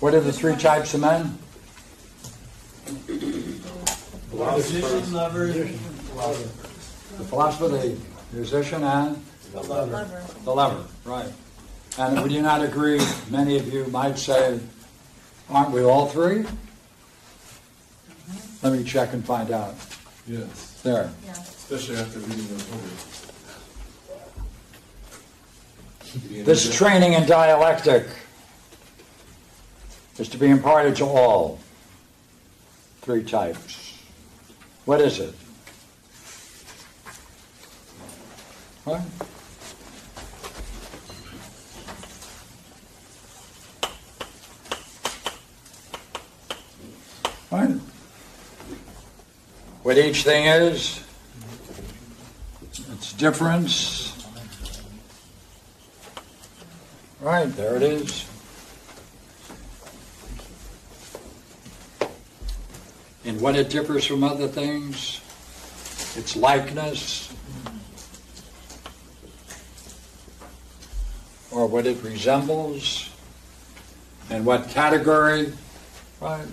What are the three types of men? Musician, lover, The philosopher, the musician, and the lover. the lover, right. And would you not agree, many of you might say, aren't we all three? Mm-hmm. Let me check and find out. Yes, There. especially after reading the Holy. This training in dialectic is to be imparted to all. Three types. What is it? What? What? What each thing is, its difference, Right, there it is. And what it differs from other things, its likeness, or what it resembles, and what category, right?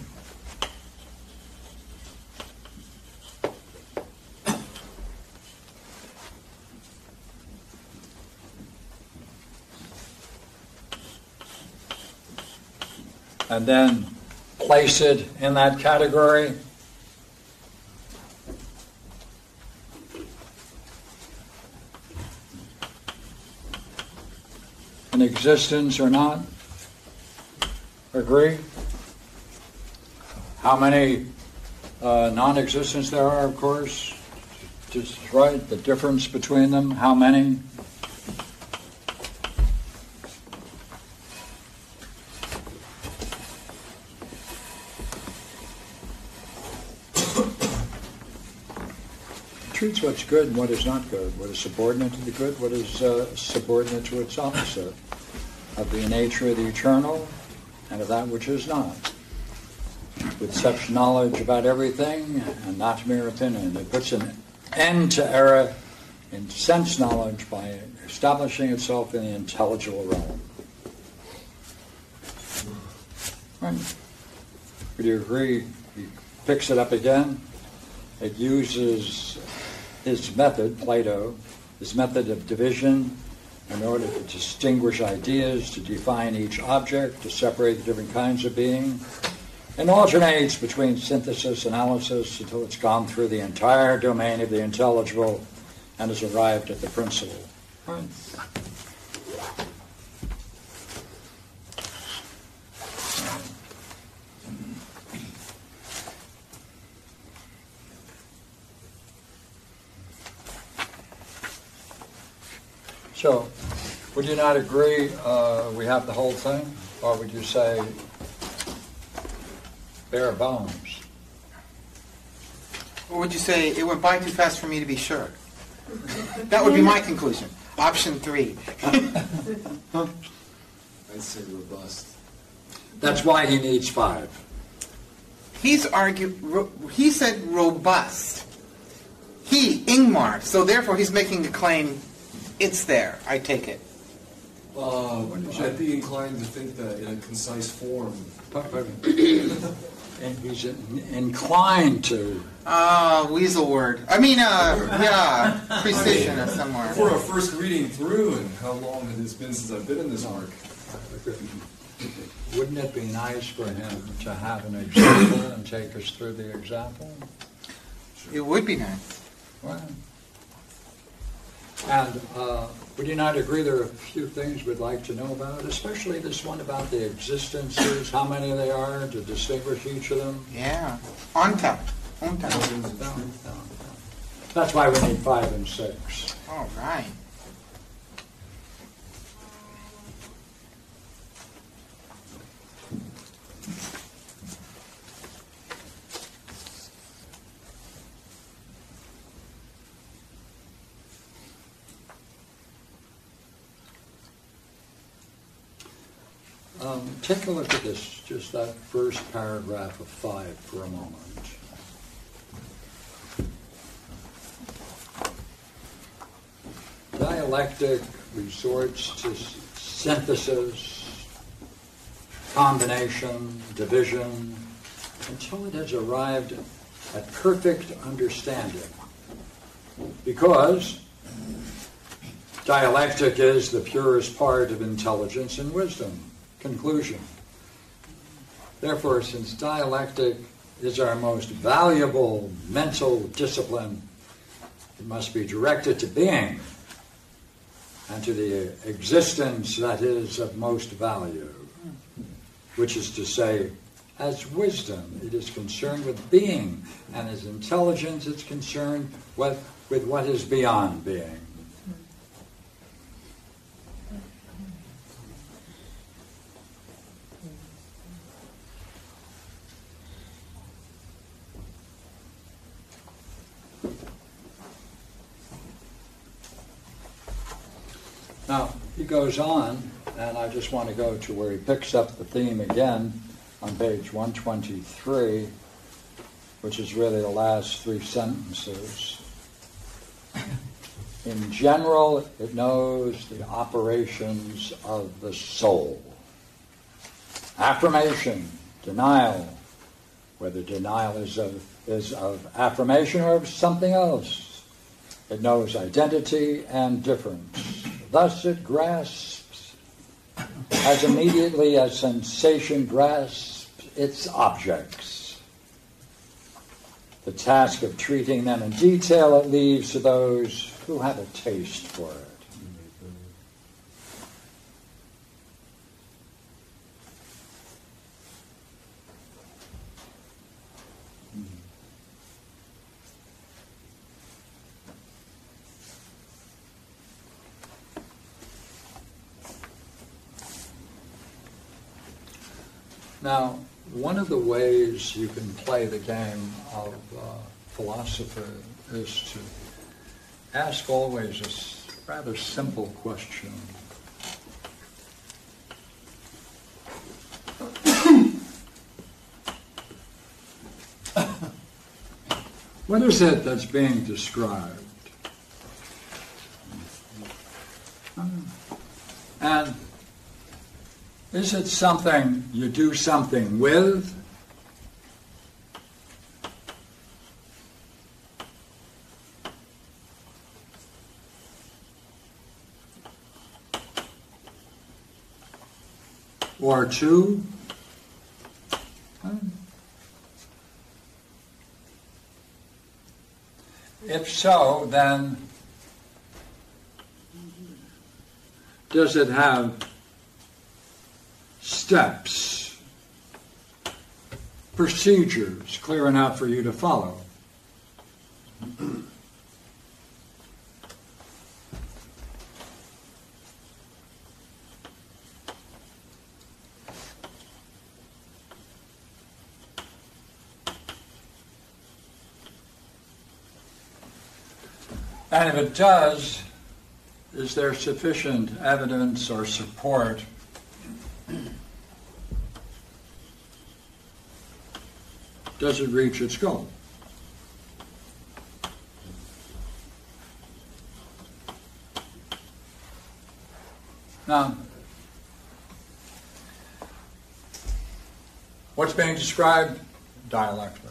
and then place it in that category. Existence or not? Agree? How many uh, non existence there are, of course? Just right, the difference between them, how many? treats what's good and what is not good, what is subordinate to the good, what is uh, subordinate to its opposite, of the nature of the eternal and of that which is not. With such knowledge about everything and not mere opinion, it puts an end to error in sense knowledge by establishing itself in the intelligible realm. Right. Would you agree? He picks it up again. It uses his method, Plato, his method of division in order to distinguish ideas, to define each object, to separate the different kinds of being, and alternates between synthesis and analysis until it's gone through the entire domain of the intelligible and has arrived at the principle. Right. So, would you not agree uh, we have the whole thing? Or would you say bare bones? Or would you say it went by too fast for me to be sure? That would be my conclusion. Option three. I'd say robust. That's why he needs five. He's argued. Ro- he said robust. He Ingmar. So therefore, he's making the claim. It's there. I take it. Uh, I'd be inclined to think that in a concise form. And he's inclined to. Ah, weasel word. I mean, uh, yeah, precision or somewhere. For a first reading through, and how long has it has been since I've been in this work. Wouldn't it be nice for him to have an example and take us through the example? It would be nice. Well, And uh, would you not agree there are a few things we'd like to know about, especially this one about the existences, how many they are, to distinguish each of them? Yeah. On top. On top. That's why we need five and six. All right. Um, take a look at this, just that first paragraph of five for a moment. Dialectic resorts to synthesis combination, division, until it has arrived at perfect understanding. Because dialectic is the purest part of intelligence and wisdom. Conclusion. Therefore, since dialectic is our most valuable mental discipline, it must be directed to being and to the existence that is of most value, which is to say, as wisdom, it is concerned with being, and as intelligence, it's concerned with, with what is beyond being. Now, he goes on, and I just want to go to where he picks up the theme again on page 123, which is really the last three sentences. In general, it knows the operations of the soul. Affirmation, denial, whether denial is of, is of affirmation or of something else. It knows identity and difference. Thus it grasps as immediately as sensation grasps its objects. The task of treating them in detail it leaves to those who have a taste for it. Now, one of the ways you can play the game of uh, philosophy is to ask always a rather simple question. what is it that's being described? And is it something you do something with? Or two? If so, then does it have steps, procedures clear enough for you to follow. And if it does, is there sufficient evidence or support does it reach its goal? Now, what's being described? Dialectic.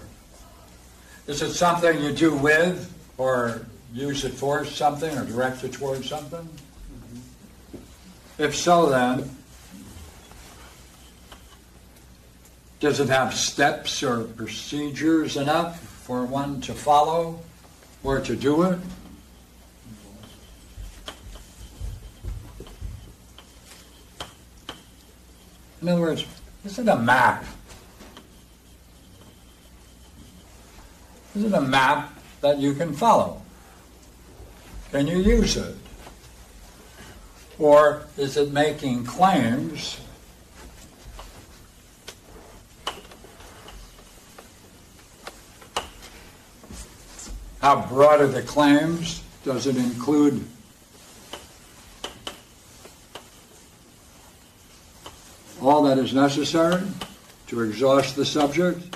Is it something you do with, or use it for something, or direct it towards something? If so, then, Does it have steps or procedures enough for one to follow or to do it? In other words, is it a map? Is it a map that you can follow? Can you use it? Or is it making claims How broad are the claims? Does it include all that is necessary to exhaust the subject?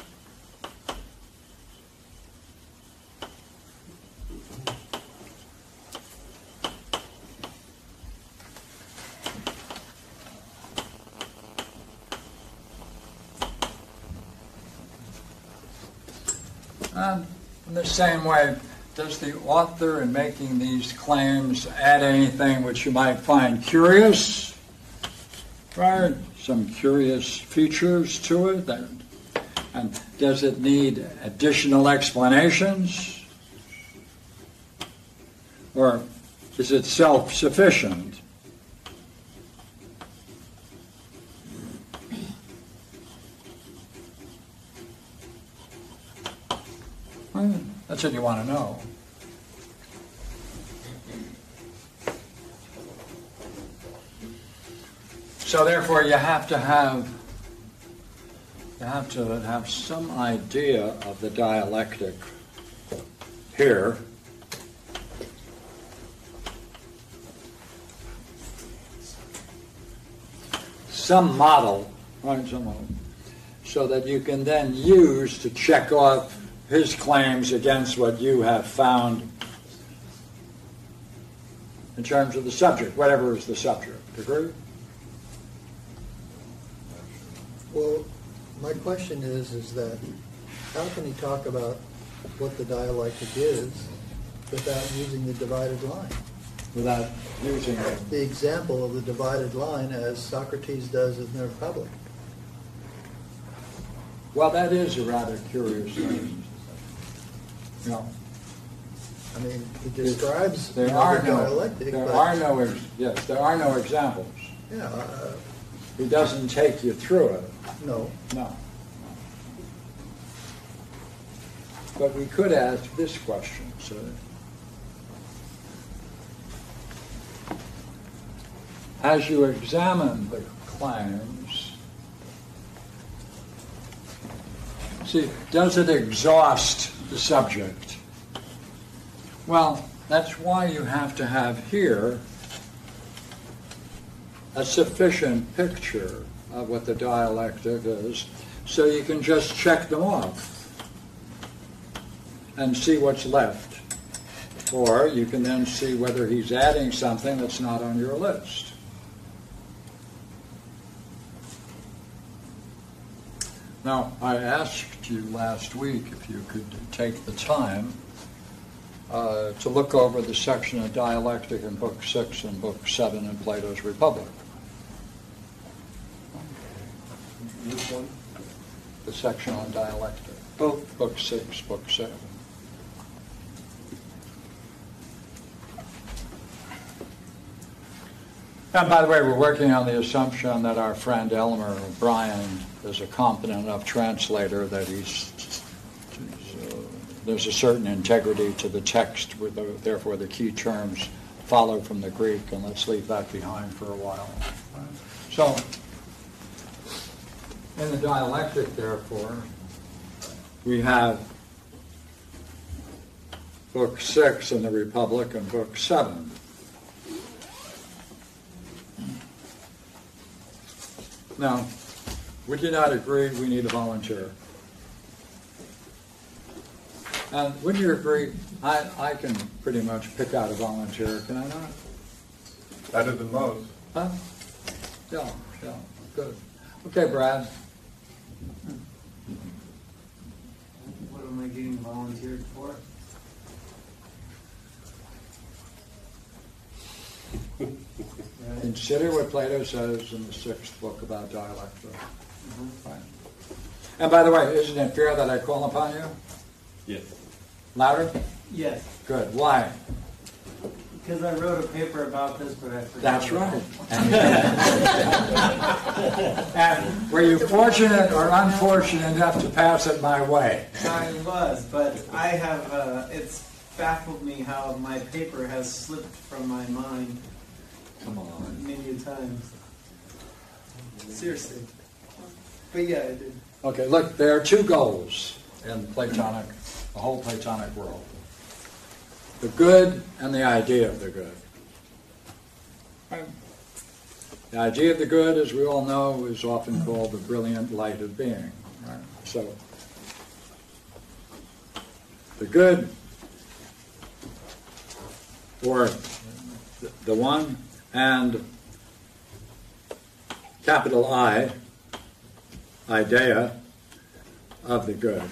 Um, In the same way, does the author in making these claims add anything which you might find curious? Right, some curious features to it? that- And does it need additional explanations? Or is it self-sufficient? Well, That's what you want to know. So therefore, you have to have, you have to have some idea of the dialectic here. Some model, right, some model, so that you can then use to check off his claims against what you have found in terms of the subject, whatever is the subject. Agree? Well, my question is, is that how can he talk about what the dialectic is without using the divided line? Without using it. The example of the divided line as Socrates does in the Republic. Well, that is a rather curious thing. Know, I mean, he describes there are no, dialectic, there but, are no, ex- yes, there are no examples. yeah, uh, He doesn't take you through it. no. No. But we could ask this question, sir. As you examine the claims, see, does it exhaust the subject? Well, that's why you have to have here a sufficient picture of what the dialectic is, so you can just check them off and see what's left. Or you can then see whether he's adding something that's not on your list. Now, I asked you last week if you could take the time uh, to look over the section of dialectic in Book 6 and Book 7 in Plato's Republic. Which one? the section on dialectic. Both. Book six, book seven. And by the way, we're working on the assumption that our friend Elmer O'Brien is a competent enough translator that he's, he's, uh, there's a certain integrity to the text, with the, therefore the key terms follow from the Greek, and let's leave that behind for a while. So, in the dialectic, therefore, we have Book 6 in the Republic and Book 7. Now, would you not agree we need a volunteer? And wouldn't you agree, I, I can pretty much pick out a volunteer, can I not? Better than most. Huh? Yeah, yeah, good. Okay, Brad. What am I getting volunteered for? Consider what Plato says in the sixth book about dialect. Right. And by the way, isn't it fair that I call upon you? Yes. Louder? Yes, Good. Why? because I wrote a paper about this, but I forgot. That's right. And were you fortunate or unfortunate enough to pass it my way? I was, but I have, uh, it's baffled me how my paper has slipped from my mind Come on. many times. Seriously. But yeah, I did. Okay, look, there are two goals in Platonic, the whole Platonic world. The good and the idea of the good. The idea of the good, as we all know, is often called the brilliant light of being. Right? So, the good, or the- the one, and capital I, idea of the good.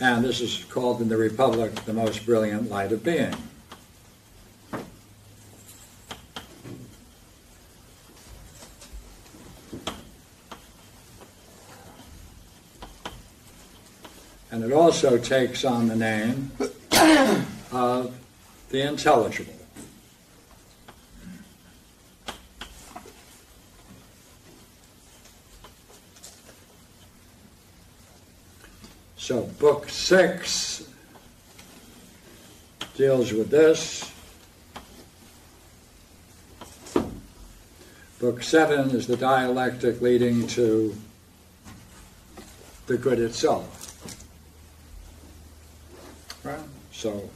And this is called in the Republic the most brilliant light of being. And it also takes on the name of the intelligible. So, book six deals with this. Book seven is the dialectic leading to the good itself. Right? So,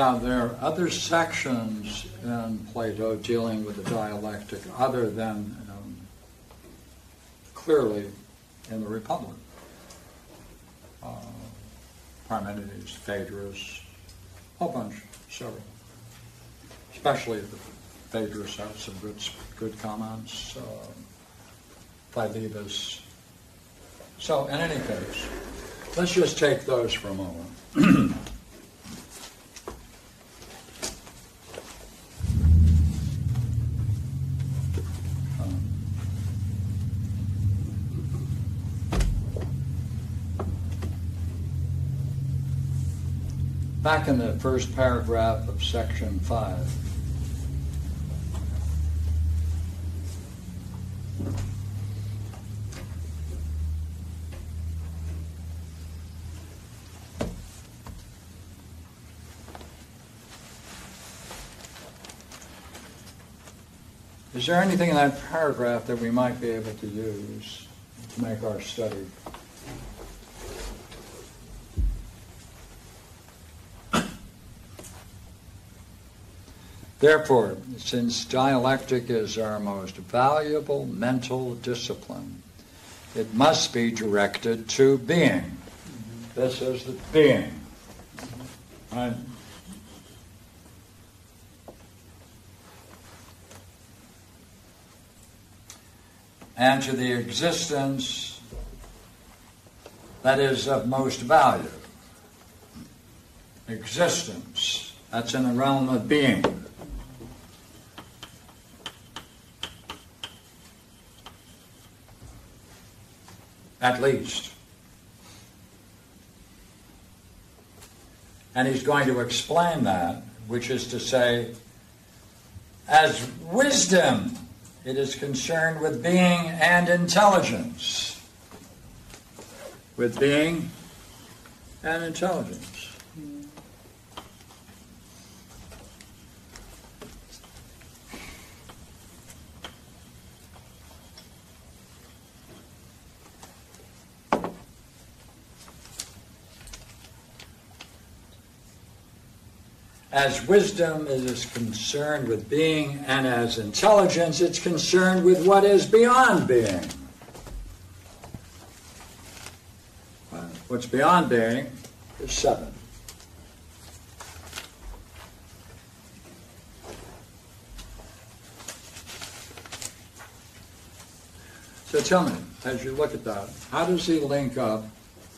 Now, there are other sections in Plato dealing with the dialectic other than um, clearly in the Republic. Uh, Parmenides, Phaedrus, a whole bunch, several. Especially the Phaedrus has some good, good comments. Uh, Philebus. So, in any case, let's just take those for a moment. Back in the first paragraph of section five. Is there anything in that paragraph that we might be able to use to make our study Therefore, since dialectic is our most valuable mental discipline, it must be directed to being. This is the being. Right? And to the existence that is of most value. Existence. That's in the realm of being. At least. And he's going to explain that, which is to say, as wisdom, it is concerned with being and intelligence. With being and intelligence. As wisdom is concerned with being, and as intelligence, it's concerned with what is beyond being. What's beyond being is seven. So tell me, as you look at that, how does he link up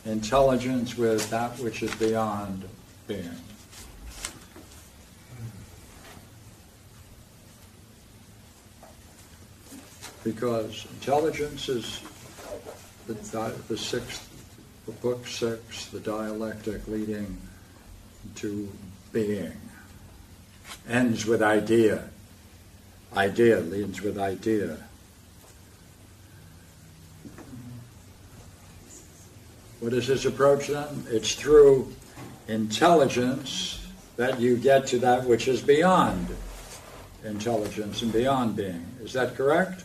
intelligence with that which is beyond being? Because intelligence is the, the sixth, the book six, the dialectic leading to being. Ends with idea. Idea leads with idea. What is his approach then? It's through intelligence that you get to that which is beyond intelligence and beyond being. Is that correct?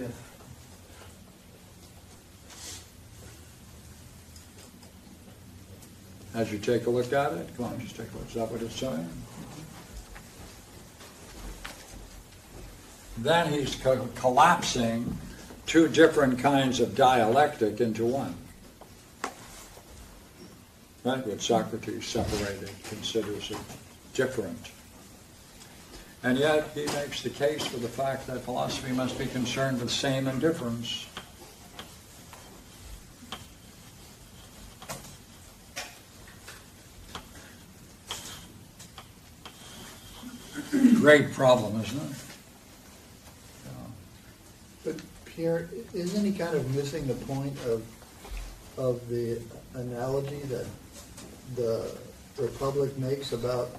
Yeah. As you take a look at it, come on, just take a look. Is that what it's saying? then he's co- collapsing two different kinds of dialectic into one. Right, what Socrates separated, considers it different. And yet, he makes the case for the fact that philosophy must be concerned with same and difference. Great problem, isn't it? But Pierre, isn't he kind of missing the point of, of the analogy that the Republic makes about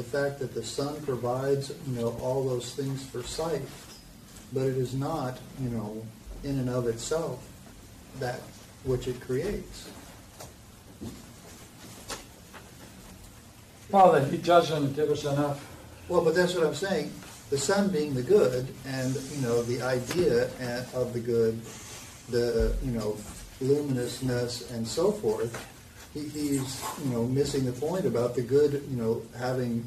the fact that the sun provides, you know, all those things for sight, but it is not, you know, in and of itself that which it creates. Well, that he doesn't give us enough. Well, but that's what I'm saying. The sun being the good, and you know the idea of the good, the you know luminousness and so forth. He, he's you know missing the point about the good, you know, having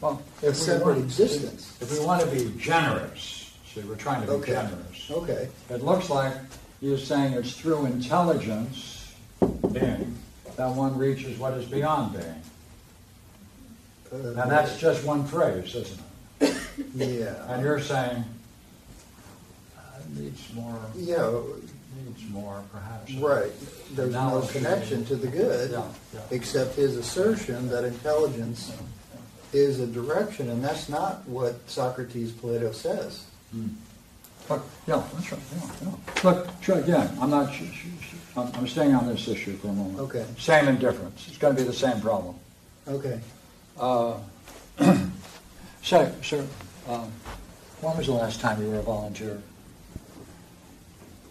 Well, a we separate want- existence. If we want to be generous, see, we're trying to be Okay. generous. Okay. It looks like you're saying it's through intelligence, being, that one reaches what is beyond being. Uh, Now, that's just one phrase, isn't it? yeah. And you're saying, uh, needs more, Yeah. Needs more, perhaps. Right. There's no connection to the good, Yeah, yeah. except his assertion that intelligence is a direction, and that's not what Socrates Plato says. Look, yeah, that's right, yeah, yeah. Look, try again, I'm not, sh- sh- sh- I'm I'm staying on this issue for a moment. Okay. Same indifference, it's gonna be the same problem. Okay. Uh, So, sir, um, when was the last time you were a volunteer?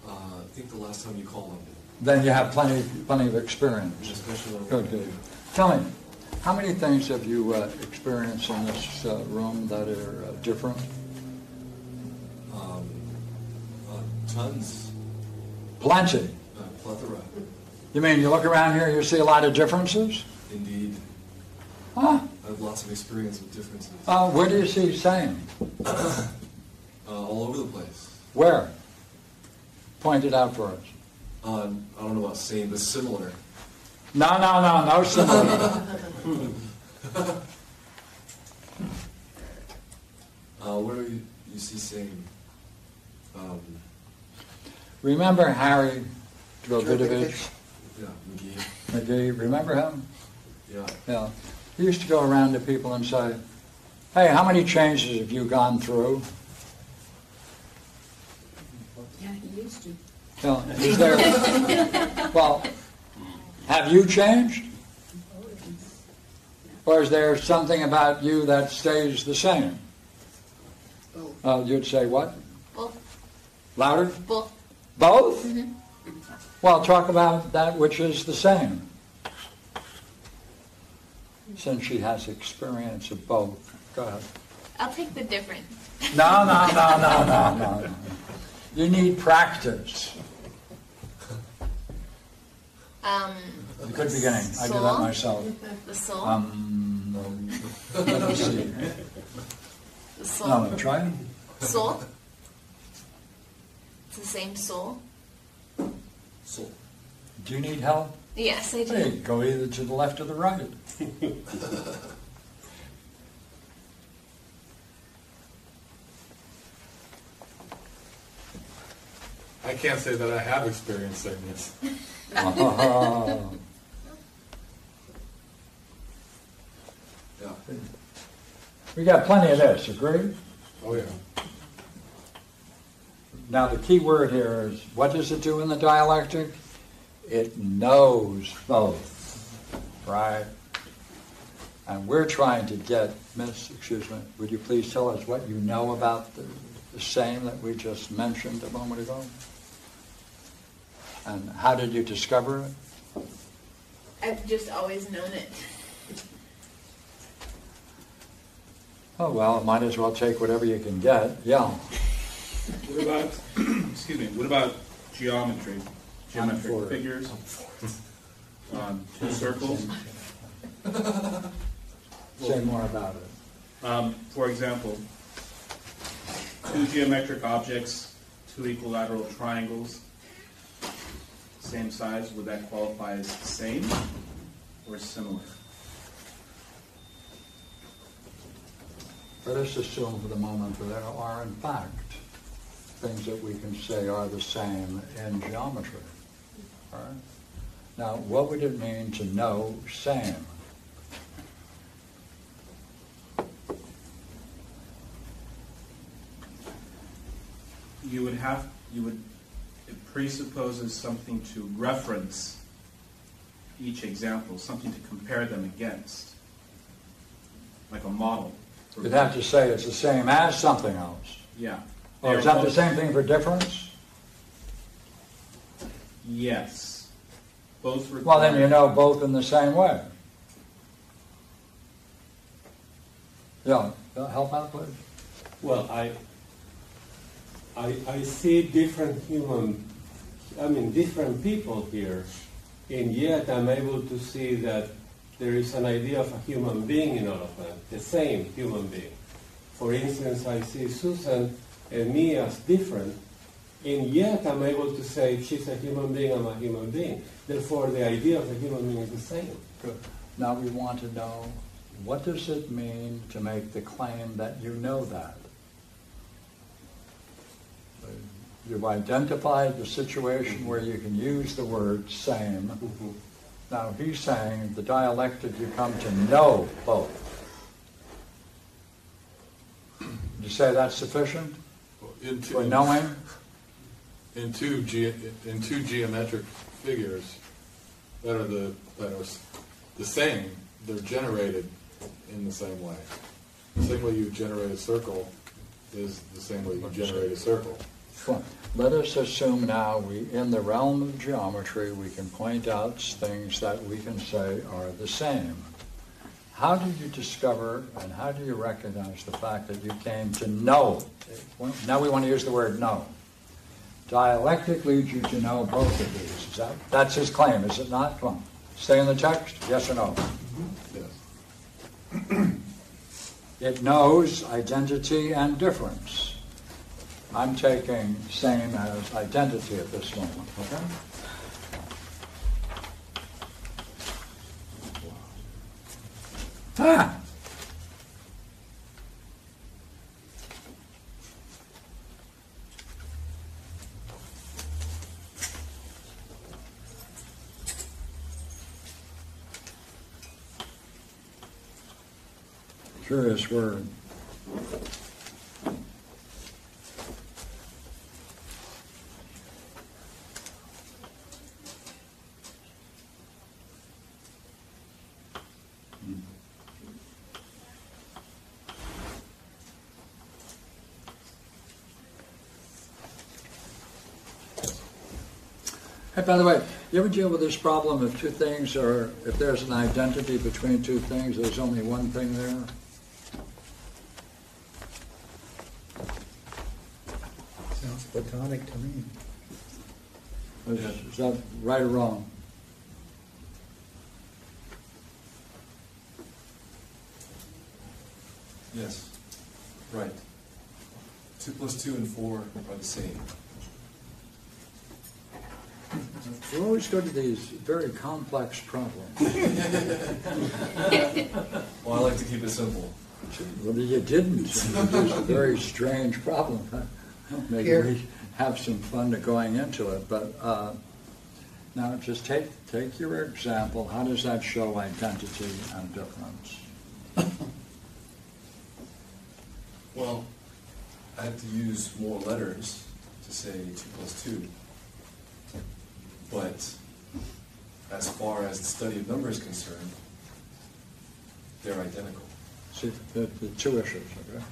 Uh, I think the last time you called on me, Then you have plenty, plenty of experience. especially. Good, good. Tell me, how many things have you uh, experienced in this uh, room that are uh, different? Um, uh, tons, Plenty. plethora, You mean you look around here, you see a lot of differences? indeed. Huh? I have lots of experience with differences, Uh, where do you see same? uh, all over the place. Where? Point it out for us. Uh, I don't know about same, but similar. No, no, no, no similar. Uh, where do you, you see same? Um, Remember Harry Drovidovich yeah, McGee. McGee? Remember him? Yeah. Yeah. He used to go around to people and say, hey, how many changes have you gone through? Yeah, he used to. Yeah, is there, well, have you changed? Or is there something about you that stays the same? Uh, you'd say what? Both. Louder? Both. Both? Well, talk about that which is the same. Since she has experience of both. Go ahead. I'll take the different. No, no, no, no, no, no. no. You need practice. Um, The good beginning. I do that myself. the soul. Um, let me see. the soul. No, no, try it. Soul. It's the same soul. Soul. Do you need help? Yes, I do. Hey, go either to the left or the right. I can't say that I have experienced this. Oh. Yeah. We got plenty of this, agree? Oh, yeah. Now, the key word here is, what does it do in the dialectic? It knows both, right? And we're trying to get, Miss, excuse me, would you please tell us what you know about the, the same that we just mentioned a moment ago? And how did you discover it? I've just always known it. Oh, well, might as well take whatever you can get, yeah. What about, excuse me, what about geometry? Geometric figures? Um, two circles? Say more about it. Um, for example, two geometric objects, two equilateral triangles, same size, would that qualify as same or similar? Let us assume for the moment that there are in fact things that we can say are the same in geometry. Now, what would it mean to know same? You would have, you would, it presupposes something to reference each example, something to compare them against, like a model. You'd have to say it's the same as something else. Yeah. Or is They're that the same thing for difference? Yes. Both require. Well, then you know both in the same way. Yeah, help out, please. Well, I, I, I see different human, I mean, different people here, and yet I'm able to see that there is an idea of a human being in all of them, the same human being. For instance, I see Susan and me as different, and yet I'm able to say she's a human being, I'm a human being. Therefore, the idea of a human being is the same. Good. Now we want to know, what does it mean to make the claim that you know that? You've identified the situation where you can use the word same. Mm-hmm. Now he's saying the dialectic you come to know both. You say that's sufficient In for knowing? in two ge, in two geometric figures that are the, that are the same, they're generated in the same way. The same way you generate a circle is the same way you generate a circle. Let us assume now we, in the realm of geometry, we can point out things that we can say are the same. How do you discover and how do you recognize the fact that you came to know? Now we want to use the word know. Dialectic leads you to know both of these. Is that, that's his claim, is it not? Come on. Stay in the text, yes or no? Mm-hmm. Yes. It knows identity and difference. I'm taking same as identity at this moment, okay? Ah! Curious word. By the way, you ever deal with this problem if two things are, if there's an identity between two things, there's only one thing there? Sounds platonic to me. Is is that right or wrong? Yes, right. Two plus two and four are the same. We always go to these very complex problems. Well, I like to keep it simple. Well, you didn't. It's a very strange problem. Maybe Here. we have some fun to going into it, but uh, now just take, take your example. How does that show identity and difference? Well, I have to use more letters to say two plus two. But as far as the study of number is concerned, they're identical. See, the, the two issues, okay?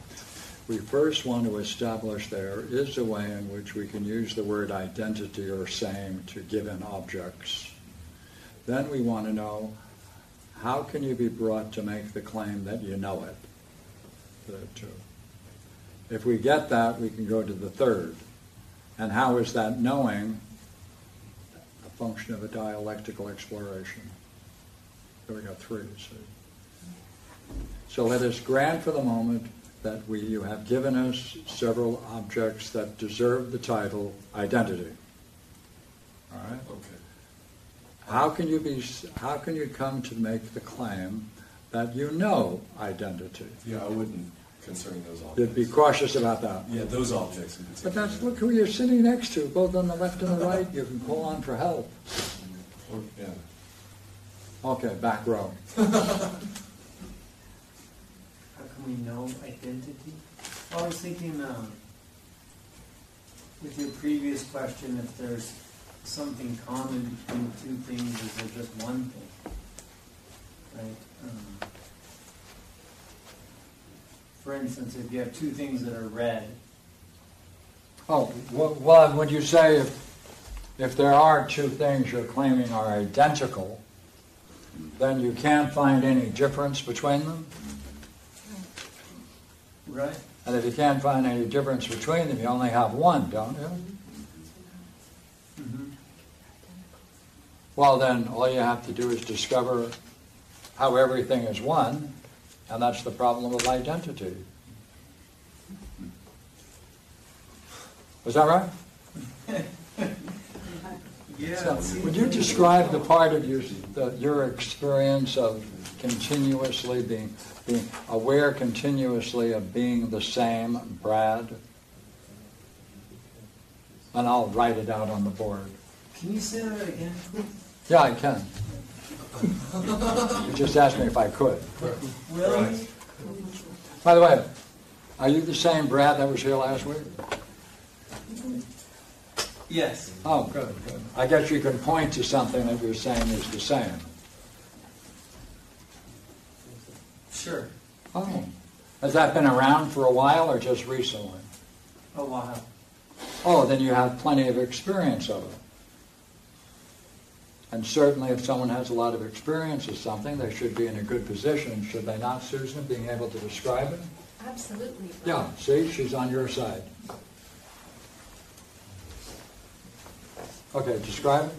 We first want to establish there is a way in which we can use the word identity or same to given objects. Then we want to know, how can you be brought to make the claim that you know it? If we get that, we can go to the third. And how is that knowing function of a dialectical exploration? So we got three, see? So let us grant for the moment that we, you have given us several objects that deserve the title identity. All right? Okay. How can you be, how can you come to make the claim that you know identity? Yeah, I wouldn't concern those objects. You'd be cautious about that. Yeah, those objects in But that's, look who you're sitting next to, both on the left and the right, you can call on for help. Or- Yeah. Okay, back row. How can we know identity? Well, I was thinking, um, with your previous question, if there's something common between two things, is there just one thing? Right? Um, For instance, if you have two things that are red, Oh, well, would you say if, if there are two things you're claiming are identical, then you can't find any difference between them? right? And if you can't find any difference between them, you only have one, don't you? Mm-hmm. Well, then, all you have to do is discover how everything is one, and that's the problem of identity. Is that right? Yeah. So, would you describe the part of your, the, your experience of continuously being, being aware continuously of being the same, Brad? And I'll write it out on the board. Can you say that again? Yeah, I can. You just asked me if I could. Really? By the way, are you the same Brad that was here last week? Yes. Oh, good, good. I guess you can point to something that you're saying is the same. Sure. Oh. Has that been around for a while or just recently? A while. Oh, then you have plenty of experience of it. And certainly if someone has a lot of experience of something, they should be in a good position, should they not, Susan, being able to describe it? Absolutely. Yeah, see, she's on your side. Okay, describe it.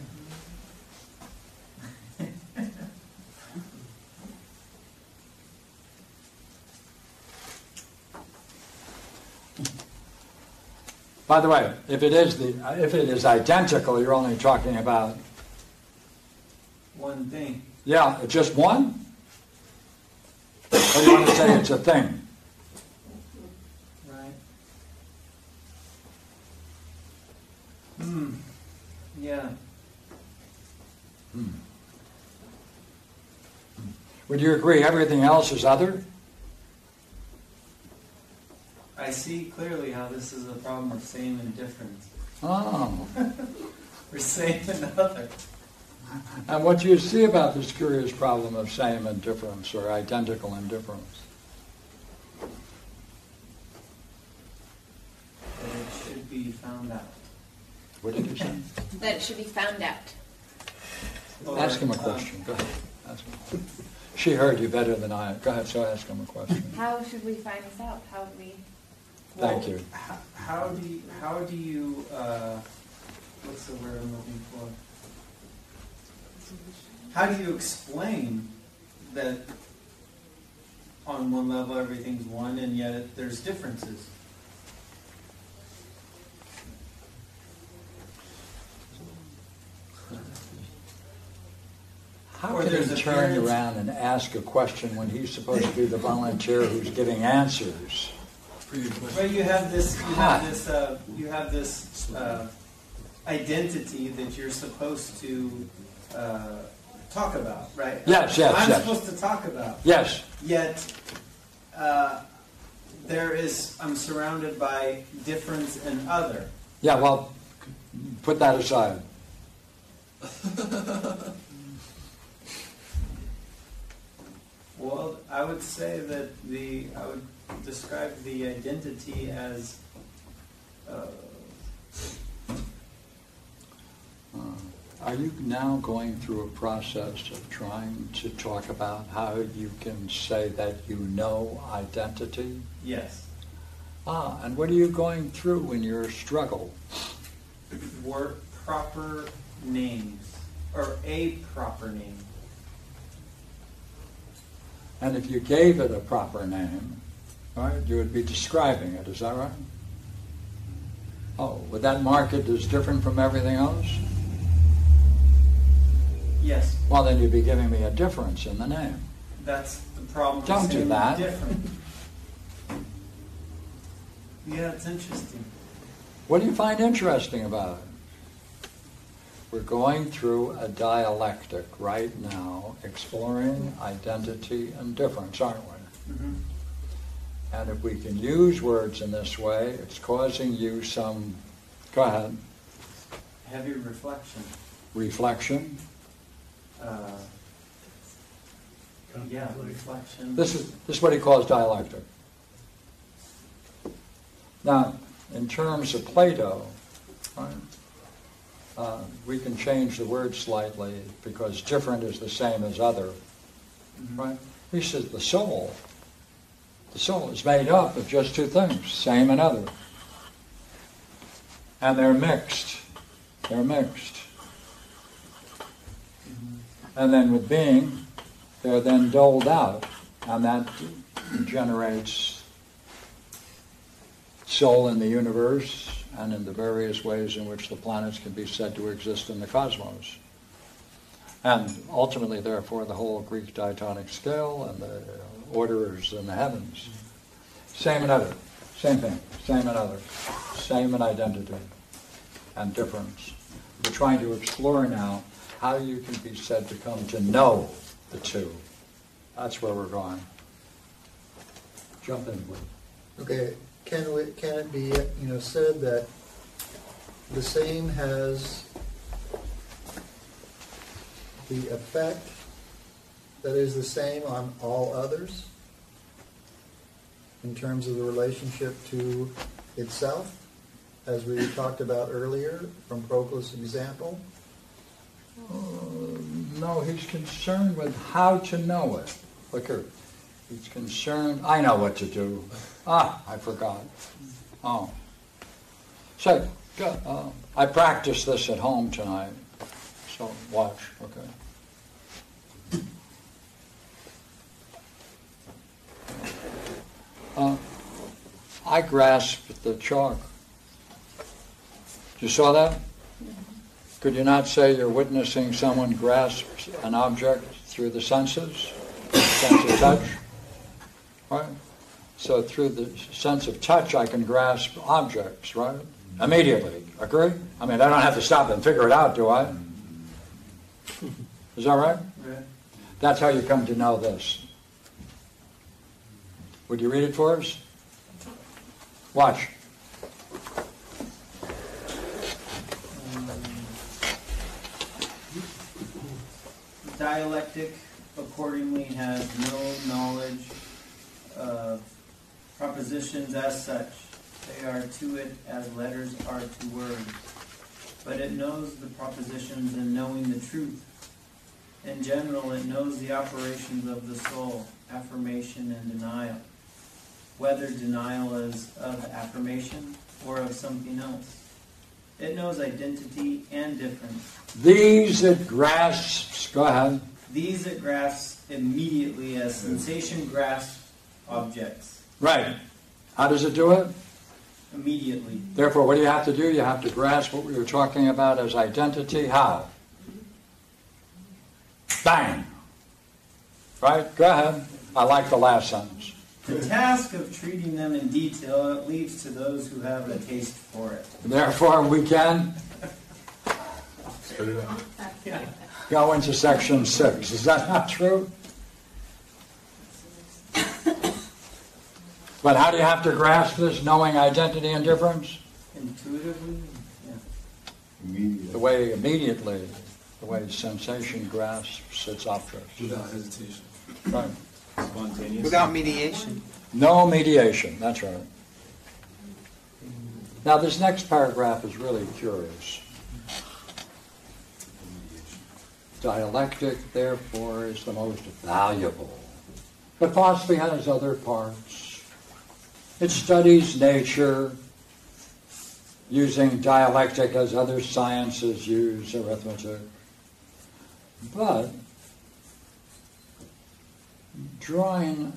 By the way, if it is the, if it is identical, you're only talking about, One thing. yeah, just one? Or do you want to say it's a thing? Right. Hmm. Yeah. Hmm. Would you agree everything else is other? I see clearly how this is a problem of same and different. Oh. Or same and other. And what do you see about this curious problem of same and difference or identical and difference? That it should be found out. What did you say? That it should be found out. Or, Ask him a question. Go ahead. Ask him. She heard you better than I. Go ahead, so ask him a question. How should we find this out? How would we? Thank well, you. h- How do you, how do you, uh, what's the word I'm looking for? How do you explain that on one level everything's one and yet it, there's differences? How Or can he turn around and ask a question when he's supposed to be the volunteer who's giving answers? Pretty good question. Well, you have this, you have this, uh, you have this, uh, identity that you're supposed to, uh, talk about, right? Yes, yes, I'm yes. supposed to talk about. Yes. Yet, uh, there is, I'm surrounded by difference and other. Yeah, well, put that aside. Well, I would say that the, I would describe the identity as, uh, Uh, Are you now going through a process of trying to talk about how you can say that you know identity? yes, Ah, and what are you going through in your struggle? word, proper names, or a proper name. And if you gave it a proper name, right? You would be describing it, is that right? Oh, would that mark it as different from everything else? Yes, Well, then you'd be giving me a difference in the name. that's the problem. Don't do that. Different. Yeah, it's interesting. What do you find interesting about it? We're going through a dialectic right now, exploring identity and difference, aren't we? Mhm. And if we can use words in this way, it's causing you some, go ahead, Heavy reflection. reflection. Uh, yeah, reflection. This is, this is what he calls dialectic. Now, in terms of Plato, right, uh, we can change the word slightly because different is the same as other. Mhm. Right? He says the soul, the soul is made up of just two things, same and other. And they're mixed. They're mixed. And then with being, they're then doled out, and that generates soul in the universe and in the various ways in which the planets can be said to exist in the cosmos. And ultimately, therefore, the whole Greek diatonic scale and the orders in the heavens. Same and other. Same thing. Same and other. Same in identity and difference. We're trying to explore now how you can be said to come to know the two. That's where we're going. Jump in, please. Okay, can we, can it be, you know, said that the same has the effect that is the same on all others in terms of the relationship to itself, as we talked about earlier from Proclus' example? Uh, No, he's concerned with how to know it. Look here. He's concerned, I know what to do. Ah, I forgot. Oh. So, uh, I practiced this at home tonight, so watch, okay? Uh, I grasped the chalk. You saw that? Could you not say you're witnessing someone grasp an object through the senses, sense of touch? Right? So through the sense of touch, I can grasp objects, right? Immediately. Agree? I mean, I don't have to stop and figure it out, do I? Is that right? Right. That's how you come to know this. Would you read it for us? Watch. Dialectic accordingly has no knowledge of propositions as such. They are to it as letters are to words. But it knows the propositions in knowing the truth. In general, it knows the operations of the soul, affirmation and denial. Whether denial is of affirmation or of something else. It knows identity and difference. These it grasps, go ahead. These it grasps immediately as sensation grasps objects. Right. How does it do it? Immediately. Therefore, what do you have to do? You have to grasp what we were talking about as identity. How? Bang. Right? Go ahead. I like the last sentence. The task of treating them in detail it leaves to those who have a taste for it. Therefore, we can Spit it out. go into section six. Is that not true? But how do you have to grasp this, knowing identity and difference? Intuitively, yeah. The way immediately, the way sensation grasps its objects. Without hesitation. Right. Spontaneous. Without mediation. No mediation, that's right. Now, this next paragraph is really curious. Dialectic, therefore, is the most valuable. But philosophy has other parts. It studies nature using dialectic as other sciences use arithmetic. But drawing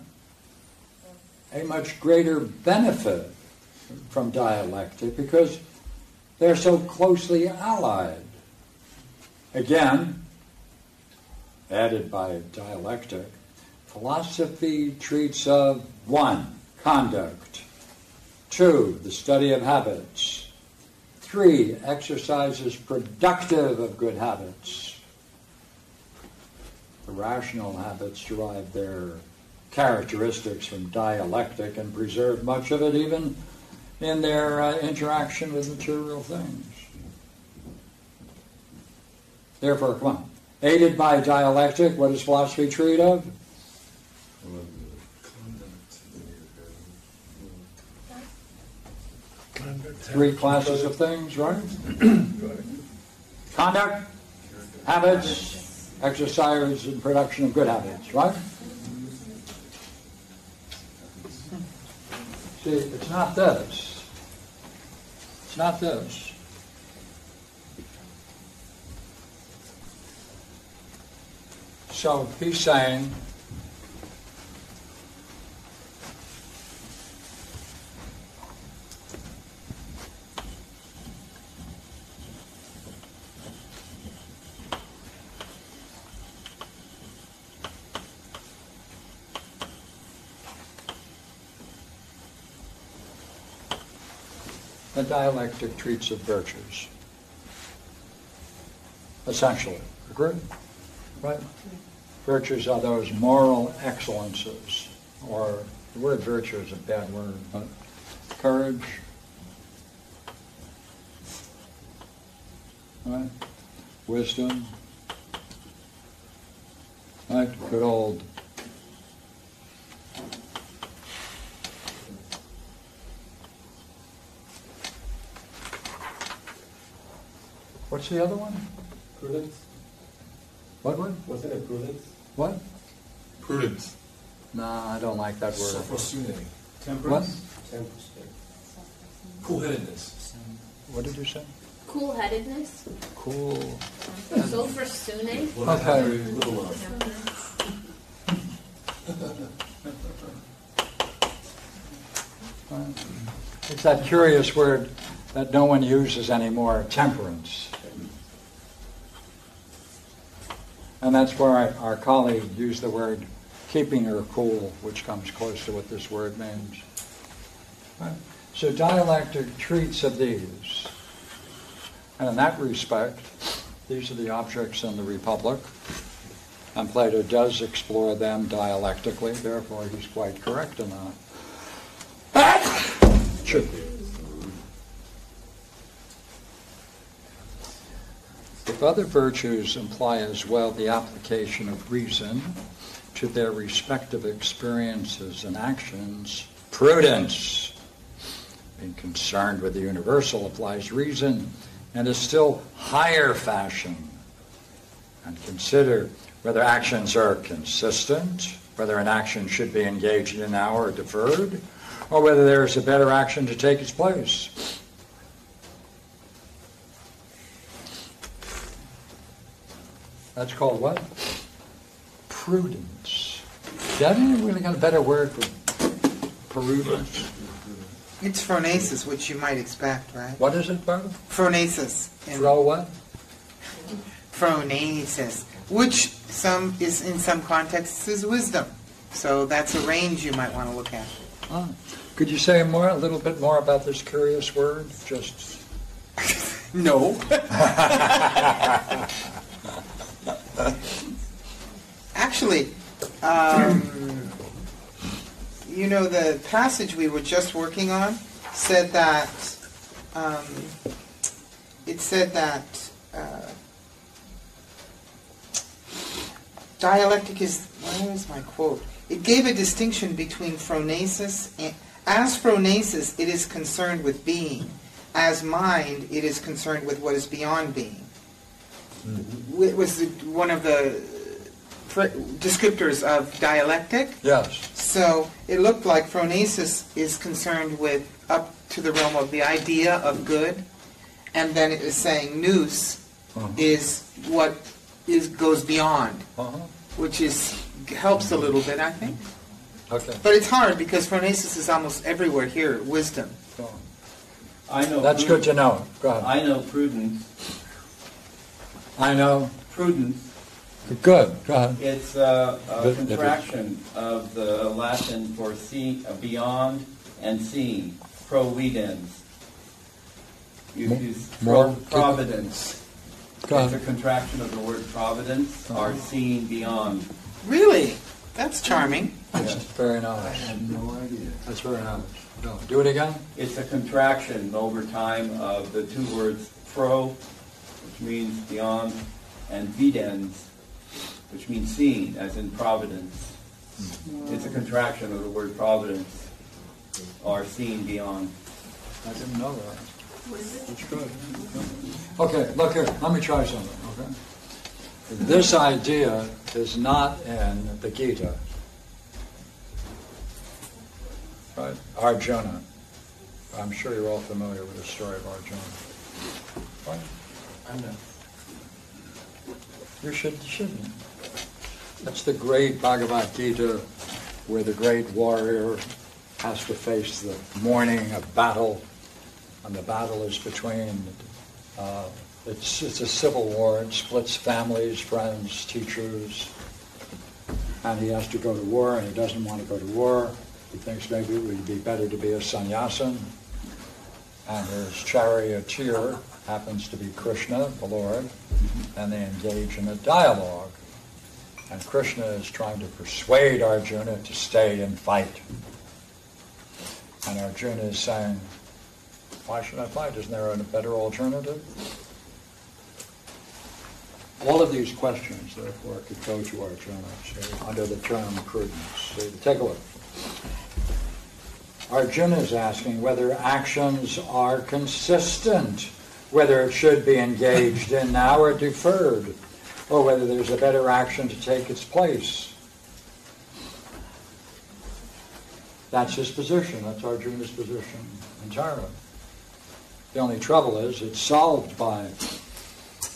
a much greater benefit from dialectic because they're so closely allied. Again, added by dialectic, philosophy treats of one, conduct, two, the study of habits, three, exercises productive of good habits. Rational habits derive their characteristics from dialectic and preserve much of it even in their uh, interaction with material things. Therefore, come on. Aided by dialectic, what does philosophy treat of? Three classes of things, right? Conduct, habits, exercise, and production of good habits, right? See, it's not this. It's not this. So he's saying the dialectic treats of virtues. Essentially. Agree? Right? Virtues are those moral excellences, or the word virtue is a bad word, but courage, right? Wisdom, right? Good old What's the other one? Prudence? What one? Wasn't it prudence? What? Prudence. No, I don't like that word. Sophrosyne, Temperance? cool-headedness. What did you say? Cool-headedness. Cool. Sophrosyne. What I have Okay. very little of. It's that curious word that no one uses anymore, temperance. And that's where I, our colleague used the word keeping her cool, which comes close to what this word means. Right? So dialectic treats of these. And in that respect, these are the objects in the Republic. And Plato does explore them dialectically, therefore he's quite correct in that. Should be. If other virtues imply as well the application of reason to their respective experiences and actions, prudence, being concerned with the universal, applies reason in a still higher fashion and consider whether actions are consistent, whether an action should be engaged in now or deferred, or whether there is a better action to take its place. That's called what? Prudence. Haven't really got a better word for prudence? It's phronesis, which you might expect, right? What is it, Barbara? Phronesis. Throw what? Phronesis, which some is in some contexts is wisdom. So that's a range you might want to look at. Ah. Could you say more, a little bit more about this curious word? Just No. Actually, um, you know, the passage we were just working on said that, um, it said that uh, dialectic is, where is my quote? It gave a distinction between phronesis and, as phronesis, it is concerned with being. As mind, it is concerned with what is beyond being. It was the- one of the descriptors of dialectic. yes. So it looked like phronesis is concerned with up to the realm of the idea of good, and then it is saying nous Uh-huh. is what is goes beyond, Uh-huh. which is helps a little bit, I think. Okay. But it's hard because phronesis is almost everywhere here, wisdom. Go. I know. That's good to know. Go ahead. I know prudence. I know. Prudence. Good. Go ahead. It's uh, a But- contraction of the Latin for see, uh, beyond and seen, providens. You Mo- use more? pro- providence. Go It's a contraction of the word providence, or seen beyond. Really? That's charming. That's very nice. I had no idea. That's very nice. No. Do it again. It's a contraction over time of the two words pro, which means beyond, and videns, which means seen, as in providence. Mm-hmm. It's a contraction of the word providence, or seen beyond. I didn't know that. That's good. Okay, look here. Let me try something, okay? This idea is not in the Gita. Right? Arjuna. I'm sure you're all familiar with the story of Arjuna. Right? I'm not. You should, shouldn't. That's the great Bhagavad Gita where the great warrior has to face the morning of battle, and the battle is between, uh, it's, it's a civil war, it splits families, friends, teachers, and he has to go to war, and he doesn't want to go to war. He thinks maybe it would be better to be a sannyasin, and his charioteer happens to be Krishna, the Lord, and they engage in a dialogue. And Krishna is trying to persuade Arjuna to stay and fight. And Arjuna is saying, why should I fight? Isn't there a better alternative? All of these questions, therefore, could go to Arjuna so, under the term prudence. Take a look. Arjuna is asking whether actions are consistent, whether it should be engaged in now or deferred, or whether there's a better action to take its place. That's his position. That's Arjuna's position entirely. The only trouble is it's solved by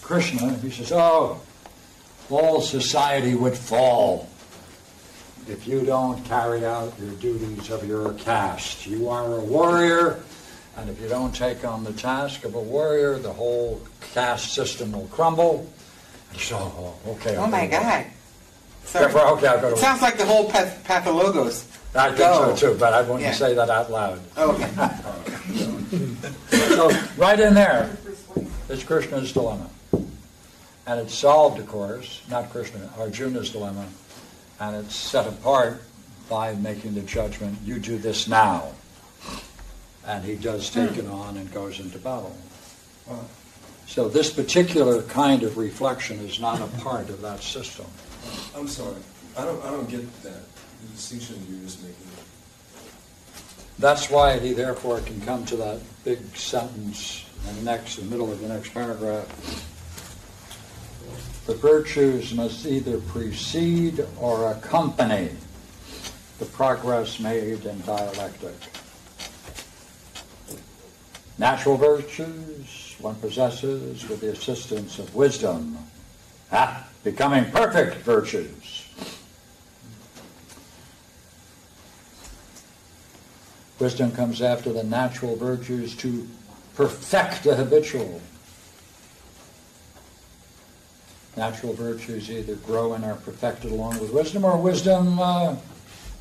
Krishna. He says, oh, all society would fall if you don't carry out your duties of your caste. You are a warrior, and if you don't take on the task of a warrior, the whole caste system will crumble. And so, oh, okay. I'll Oh my go to war. God. Sorry. Therefore, okay, I'll go to It sounds like the whole path- pathologos. I think Go. so too, but I wouldn't Yeah. say that out loud. Oh, okay. So right in there is Krishna's dilemma. And it's solved, of course, not Krishna, Arjuna's dilemma, and it's set apart by making the judgment, you do this now. And he does hmm. take it on and goes into battle. So this particular kind of reflection is not a part of that system. I'm sorry. I don't, I don't get that, the distinction you're just making. That's why he therefore can come to that big sentence in the next, the middle of the next paragraph. The virtues must either precede or accompany the progress made in dialectic. Natural virtues one possesses with the assistance of wisdom, ah, becoming perfect virtues. Wisdom comes after the natural virtues to perfect the habitual. Natural virtues either grow and are perfected along with wisdom, or wisdom uh,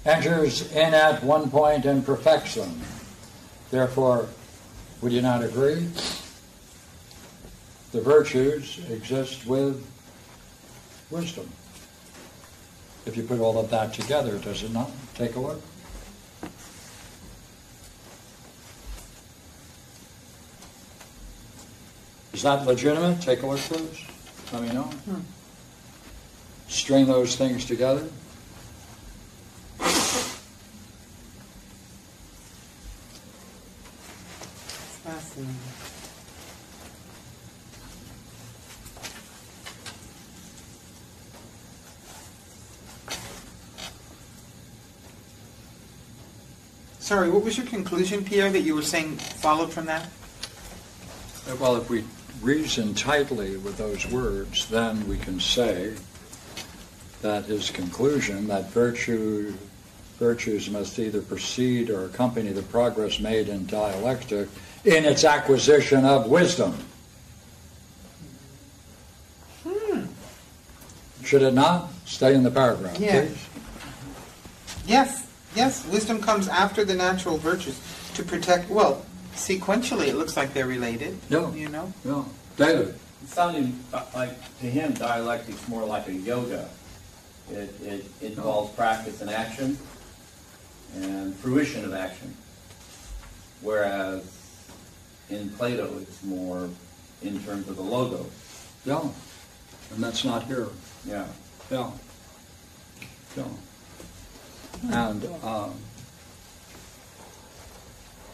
enters in at one point and perfects them. Therefore, would you not agree? The virtues exist with wisdom. If you put all of that together, does it not? Take a look. Is that legitimate? Take a look, please. Let me know. Hmm. String those things together. Sorry, what was your conclusion, Pierre, that you were saying followed from that? Well, if we reason tightly with those words, then we can say that his conclusion, that virtue virtues must either precede or accompany the progress made in dialectic in its acquisition of wisdom. Hmm. Should it not? Stay in the paragraph, Yeah. please. Yes, yes, wisdom comes after the natural virtues to protect, well, sequentially, it looks like they're related, Yeah. you know? Yeah. David? It sounded like, to him, dialectic's more like a yoga. It, it involves oh. practice and action and fruition of action. Whereas in Plato, it's more in terms of the logos. Yeah. And that's not here. Yeah. Yeah. Yeah. And, um,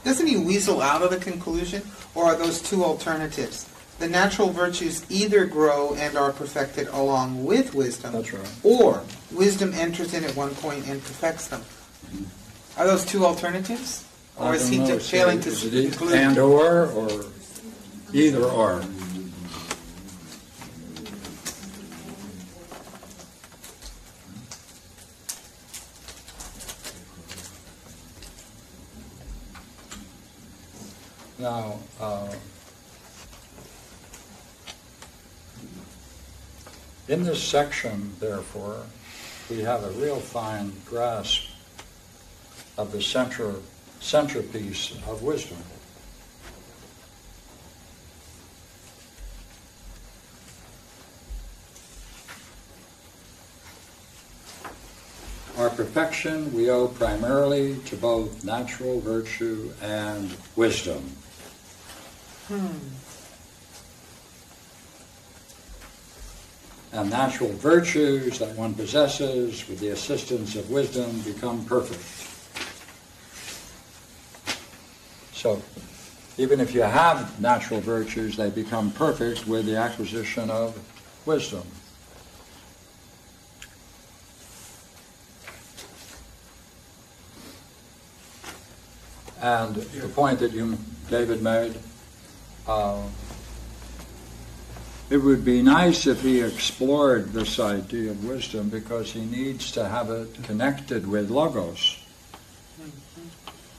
Doesn't he weasel out of the conclusion, or are those two alternatives? The natural virtues either grow and are perfected along with wisdom, that's right. or wisdom enters in at one point and perfects them. Are those two alternatives? Or is he know. just failing to Is it e- conclude? And or, or either or? Now, uh, in this section, therefore, we have a real fine grasp of the central centerpiece of wisdom. Our perfection we owe primarily to both natural virtue and wisdom. Hmm. And natural virtues that one possesses with the assistance of wisdom become perfect. So, even if you have natural virtues, they become perfect with the acquisition of wisdom. And the point that you, David, made, uh, it would be nice if he explored this idea of wisdom because he needs to have it connected with logos.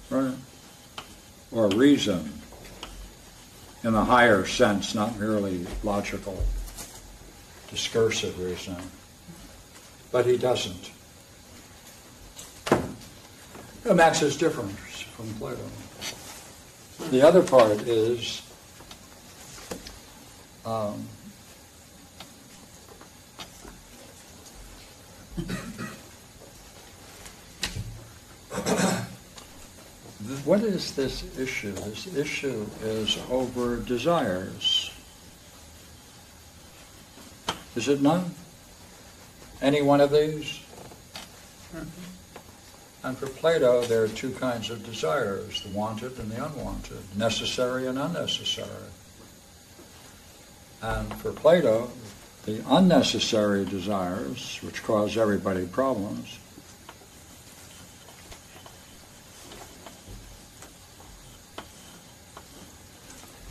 Right? Or reason in a higher sense, not merely logical, discursive reason. But he doesn't. And that's his difference from Plato. The other part is um, what is this issue? This issue is over desires. Is it none? Any one of these? Mm-hmm. And for Plato, there are two kinds of desires, the wanted and the unwanted, necessary and unnecessary. And for Plato, the unnecessary desires, which cause everybody problems,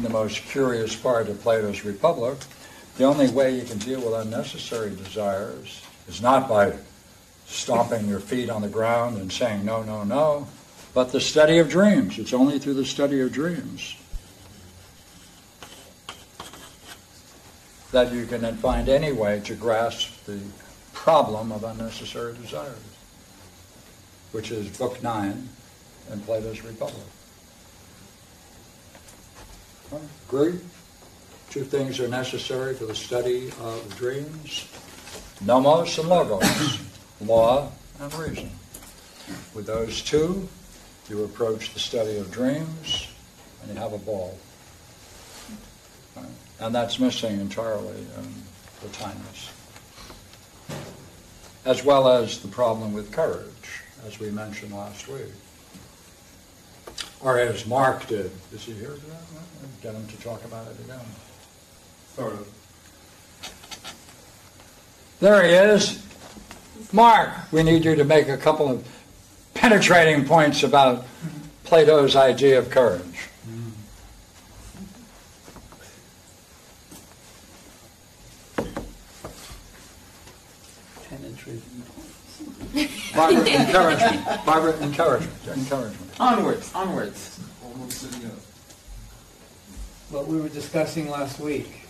the most curious part of Plato's Republic, the only way you can deal with unnecessary desires is not by stomping your feet on the ground and saying no, no, no, but the study of dreams. It's only through the study of dreams that you can find any way to grasp the problem of unnecessary desires, which is Book 9 in Plato's Republic. Agree? Two things are necessary for the study of dreams nomos and logos, law and reason. With those two, you approach the study of dreams and you have a ball. And that's missing entirely in Plotinus. As well as the problem with courage, as we mentioned last week. Or as Mark did. Is he here? Get him to talk about it again. Sort of. There he is. Mark, we need you to make a couple of penetrating points about Plato's idea of courage. Penetrating. Barbara, encouragement. Barbara, encouragement, encouragement. Onwards, onwards. Almost sitting up. What we were discussing last week.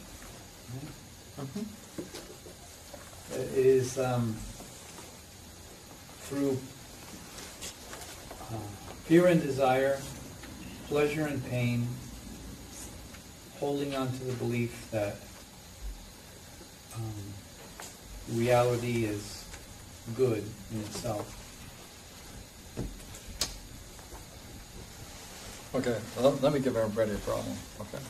Mhm. It is um, through uh, fear and desire, pleasure and pain, holding on to the belief that um, reality is good in itself. Okay, well, let me give everybody a problem, okay?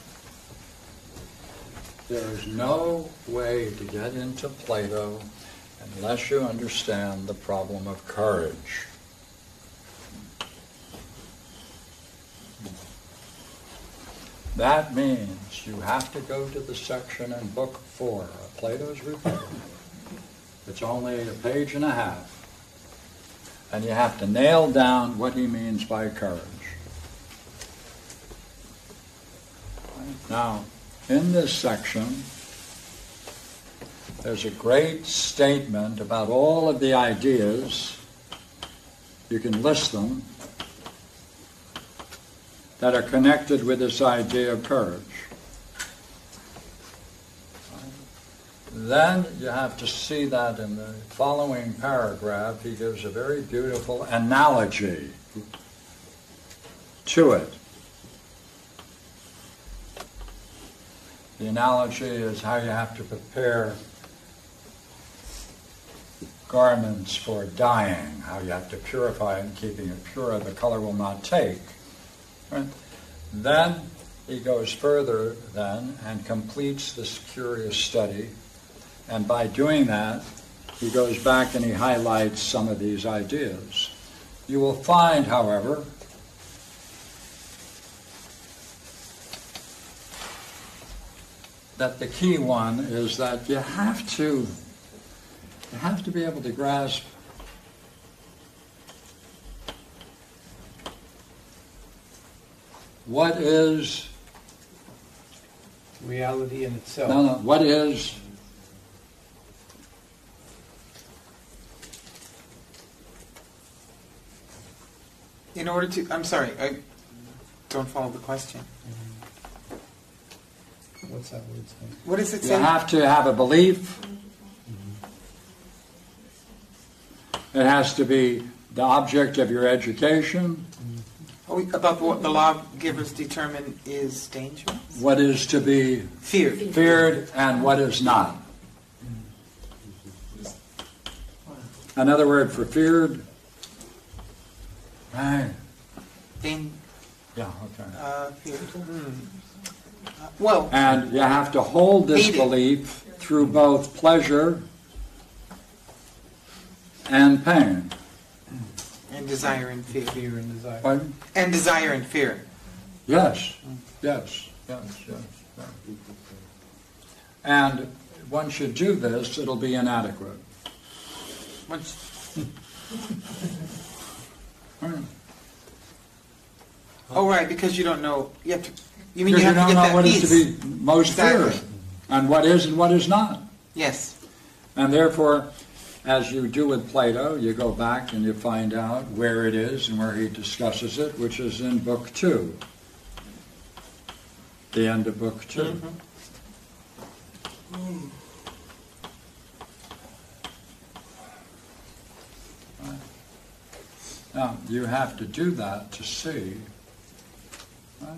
There is no way to get into Plato unless you understand the problem of courage. That means you have to go to the section in Book Four of Plato's Republic. It's only a page and a half. And you have to nail down what he means by courage. Now, in this section, there's a great statement about all of the ideas. You can list them that are connected with this idea of courage. Then you have to see that in the following paragraph, he gives a very beautiful analogy to it. The analogy is how you have to prepare garments for dyeing, how you have to purify and keeping it pure, the color will not take. Right? Then he goes further then and completes this curious study. And by doing that, he goes back and he highlights some of these ideas. You will find, however, that the key one is that you have to you have to be able to grasp what is Reality in itself. no no what is In order to, I'm sorry, I don't follow the question. What's that word say? What does it say? you have to have a belief it has to be the object of your education Oh, About what the lawgivers determine is dangerous? what is to be Fear. feared and what is not. Another word for feared. Right. Dan- Yeah, okay. uh, fear. Hmm. Well, And you have to hold this Hate it. belief through both pleasure and pain. and desire and fear. Fear and desire. Pardon? And desire and fear. Yes, yes, yes, yes. yes. And once you do this, it'll be inadequate. Once, Right. oh, right, because you don't know, you have to, you mean you have to don't get know that what is to be most Exactly. feared, and what is and what is not. Yes. And therefore, as you do with Plato, you go back and you find out where it is and where he discusses it, which is in Book Two. The end of Book 2 Mhm. Now, you have to do that to see. right?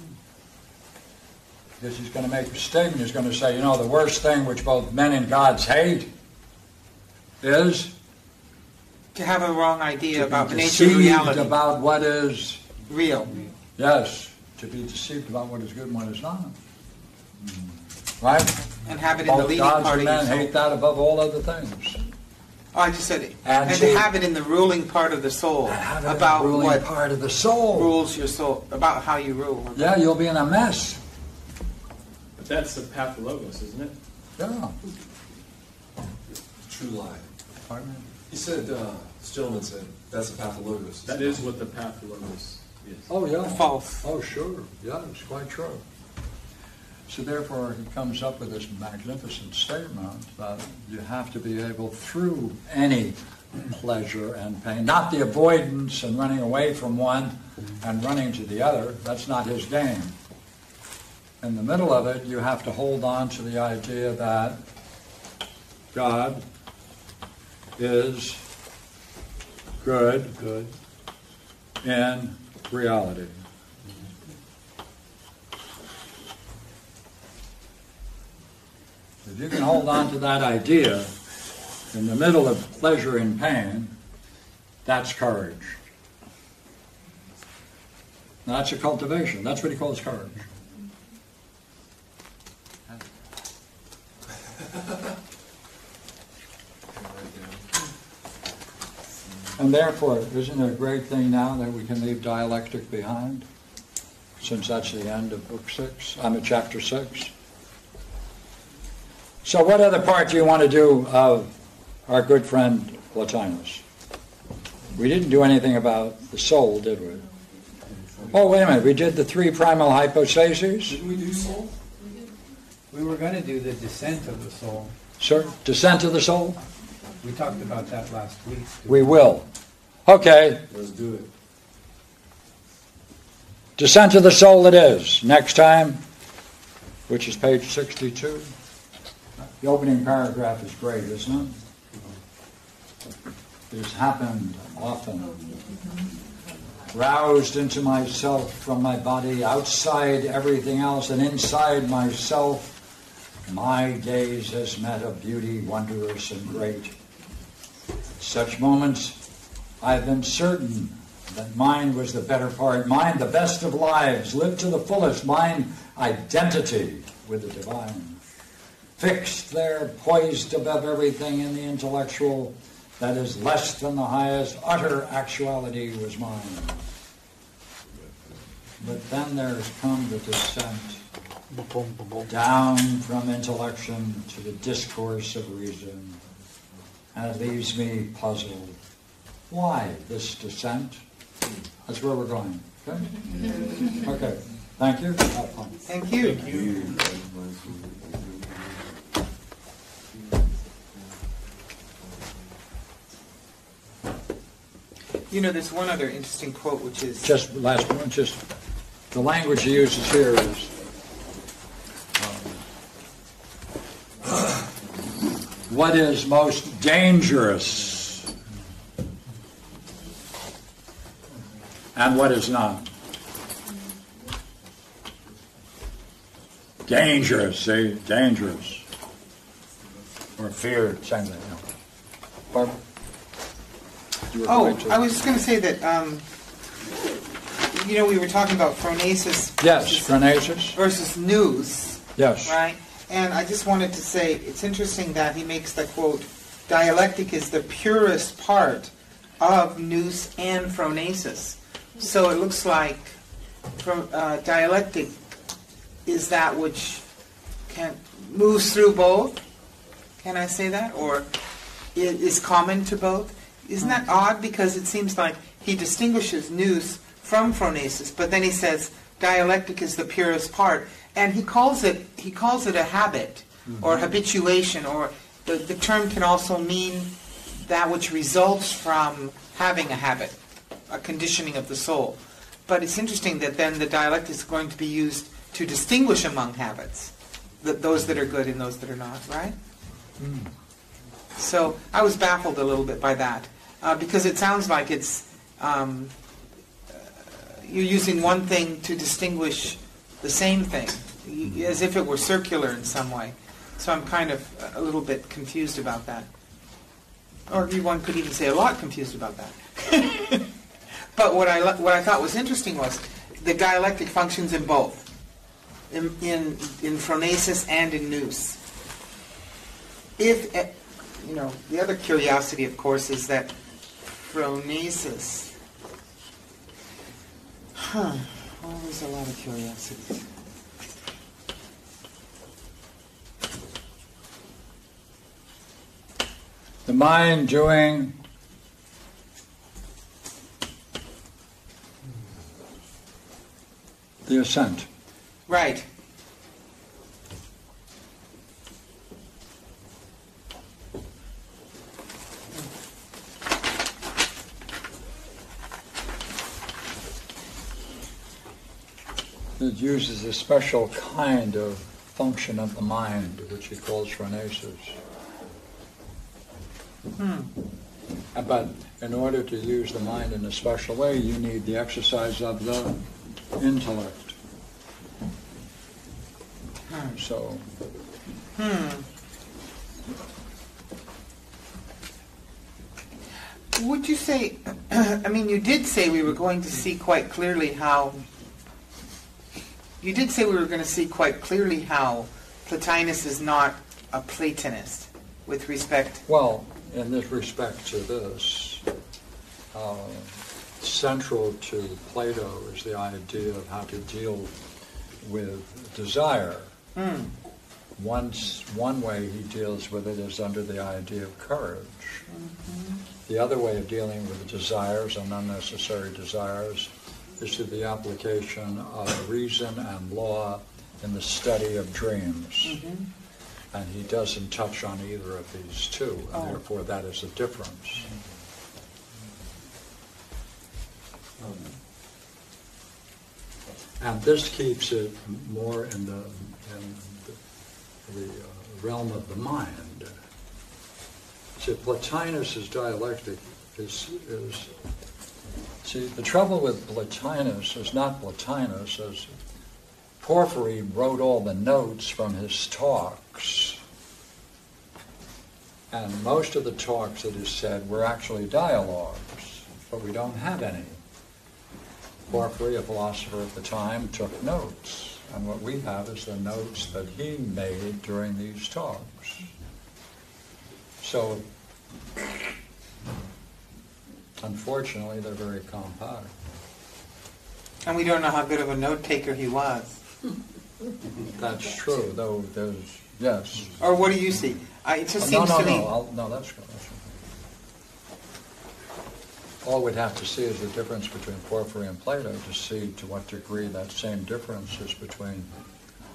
Because he's going to make a statement. He's going to say, you know, the worst thing which both men and gods hate is To have a wrong idea about the nature of reality. about what is Real. Yes, to be deceived about what is good and what is not. Hmm. Right? And have it in the leading gods part and of your men hate that above all other things. Oh, I just said it. And And, to- have it in the ruling part of the soul. Have it in about the ruling what part of the soul. rules your soul. About how you rule. Yeah, you'll be in a mess. But that's the pathologos, isn't it? Yeah. True lie. Pardon me? He said, uh, this gentleman said, that's a pathologos. That is what the pathologos is. Oh, yeah. False. Oh, sure. Yeah, it's quite true. So therefore, he comes up with this magnificent statement that you have to be able, through any pleasure and pain, not the avoidance and running away from one and running to the other. That's not his game. In the middle of it, you have to hold on to the idea that God is good, Good. in reality. If you can hold on to that idea in the middle of pleasure and pain, that's courage. That's a cultivation. That's what he calls courage. And therefore, isn't it a great thing now that we can leave dialectic behind? Since that's the end of book six, I'm at chapter six. So what other part do you want to do of our good friend Plotinus? We didn't do anything about the soul, did we? Oh, wait a minute, we did the three primal hypostases? Didn't we do soul? We were gonna do the descent of the soul. Sir, descent of the soul? We talked about that last week. We will. Okay, Let's do it. Descent of the Soul it is. Next time, which is page 62. The opening paragraph is great, isn't it? It has happened often. Roused into myself from my body, outside everything else, and inside myself, my gaze has met a beauty wondrous and great. Such moments I've been certain that mine was the better part, mine the best of lives, lived to the fullest, mine identity with the divine. Fixed there, poised above everything in the intellectual that is less than the highest, utter actuality was mine. But then there's come the descent down from intellection to the discourse of reason, and it leaves me puzzled. Why this descent? That's where we're going. Okay? Okay. Thank you. Have fun. Thank you. You know, there's one other interesting quote, which is Just last one, just the language he uses here is what is most dangerous and what is not. Dangerous, see, dangerous. Or fear, same thing. Barbara? Oh, I was just going to say that, um, you know, we were talking about phronesis Yes, versus, phronesis, versus nous, yes. right? And I just wanted to say, it's interesting that he makes the quote, dialectic is the purest part of nous and phronesis. So it looks like from, uh, dialectic is that which can moves through both. Can I say that? Or is common to both? Isn't that odd? Because it seems like he distinguishes nous from phronesis, but then he says dialectic is the purest part, and he calls it he calls it a habit or habituation, or the, the term can also mean that which results from having a habit, a conditioning of the soul. But it's interesting that then the dialect is going to be used to distinguish among habits, th those that are good and those that are not, right? So I was baffled a little bit by that uh, because it sounds like it's um, uh, you're using one thing to distinguish the same thing, as if it were circular in some way. So I'm kind of a little bit confused about that, or one could even say a lot confused about that. but what I what I thought was interesting was the dialectic functions in both, in in, in phronesis and in nous. If eh, you know, the other curiosity, of course, is that phronesis. Huh. Always a lot of curiosity. The mind doing the ascent. Right. It uses a special kind of function of the mind, which he calls phronesis. Hmm. Uh, But in order to use the mind in a special way, you need the exercise of the intellect. Hmm. So, Hmm. Would you say, I mean, you did say we were going to see quite clearly how, you did say we were going to see quite clearly how Plotinus is not a Platonist with respect, well, in this respect to this, uh, central to Plato is the idea of how to deal with desire. hmm, Once, one way he deals with it is under the idea of courage. The other way of dealing with desires and unnecessary desires is the application of reason and law in the study of dreams. mhm. And he doesn't touch on either of these two, and therefore that is a difference. Um, And this keeps it more in the, in the, the uh, realm of the mind. See, Plotinus's dialectic is, is, see, the trouble with Plotinus is not Plotinus, as Porphyry wrote all the notes from his talks. And most of the talks that he said were actually dialogues, but we don't have any. Porphyry, a philosopher at the time, took notes. And what we have is the notes that he made during these talks. So, unfortunately, they're very compact. and we don't know how good of a note taker he was. That's true, though there's, yes. Or what do you see? I, it just Oh, seems no, to no, me. no, I'll- no, that's. That's. All we'd have to see is the difference between Porphyry and Plato to see to what degree that same difference is between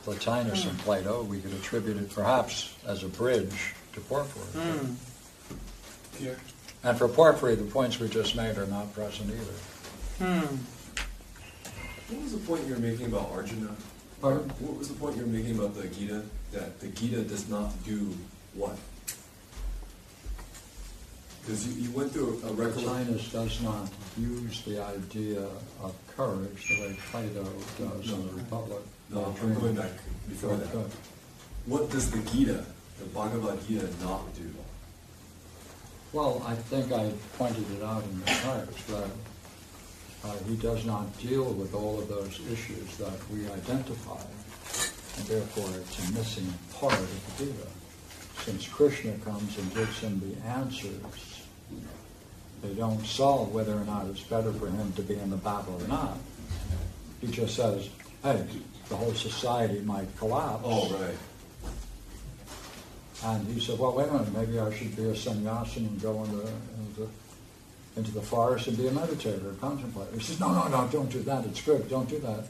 Plotinus and Plato. We could attribute it perhaps as a bridge to Porphyry. Hmm. Pierre, And for Porphyry, the points we just made are not present either. Hmm. what was the point you were making about Arjuna? Pardon? What was the point you were making about the Gita? That the Gita does not do what? Because you, you went through a recollection. Plotinus does not use the idea of courage the way Plato does in the Republic. No, I'm going back before Good, that. good. What does the Gita, the Bhagavad Gita, not do? Well, I think I pointed it out in the charts that uh, he does not deal with all of those issues that we identify, and therefore it's a missing part of the Gita. Since Krishna comes and gives him the answers, they don't solve whether or not it's better for him to be in the battle or not. He just says, hey, the whole society might collapse. Oh, right. And he said, well, wait a minute, maybe I should be a sannyasin and go into, into, into the forest and be a meditator, a contemplator. He says, no, no, no, don't do that. It's good. Don't do that.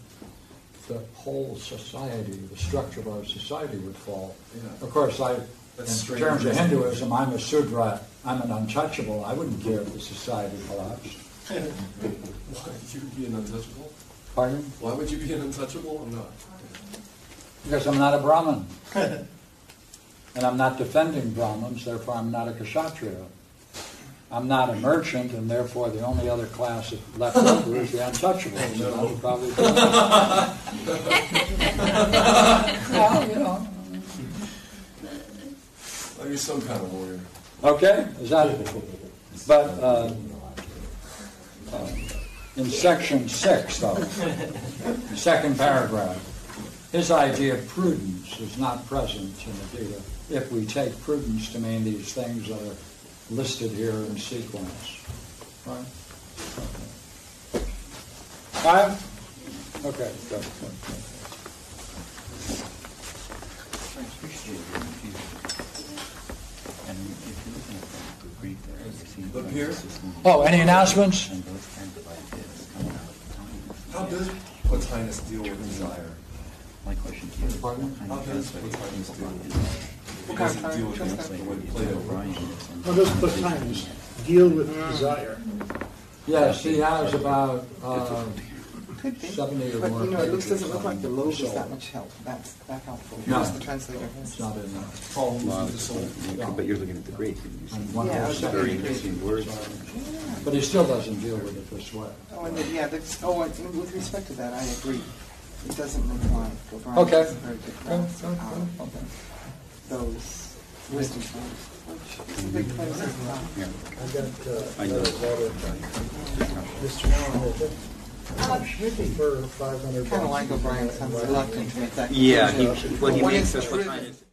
The whole society, the structure of our society would fall. Yeah. Of course, I, That's in terms of Hinduism, I'm a Sudra. I'm an untouchable. I wouldn't care if the society collapsed. Why would you be an untouchable? Pardon? Why would you be an untouchable? I'm not. Because I'm not a Brahmin. and I'm not defending Brahmins, therefore I'm not a Kshatriya. I'm not a merchant, and therefore the only other class left over is the untouchables. And I would probably well, you know. Oh, you're some kind of warrior. Okay, is that, but, uh, uh, in section six, though, second paragraph, his idea of prudence is not present in the Gita. If we take prudence to mean these things that are listed here in sequence. Right? Five? Okay, good, good, good. But Pierre, Oh, any announcements? how does Plotinus deal with desire? My question, Pardon? How does Plotinus deal with desire? He doesn't deal with it with Plato. How does Plotinus deal with desire? Yes, he has about uh, Could be. seventy or But, more you know, it looks, doesn't look like the on is that much help, that's, that helpful. No. Where's the translator? It's not in there. Problems Well, with the soul. Yeah. But you're looking at the grade. And one Yeah, I was. Very looking at the interesting words. But he still doesn't deal with it this way. Oh, and, the- yeah, that's, oh, and with respect to that, I agree. It doesn't look like O'Brien Okay. does a very good grasp Good, good, okay. Those wisdom points, which is a big place at the top. I got, uh, I know. another letter from Mr. For five hundred. Kind of like O'Brien, I'm reluctant to make that. Yeah, conclusion. he, well, he One makes is us what driven. kind of.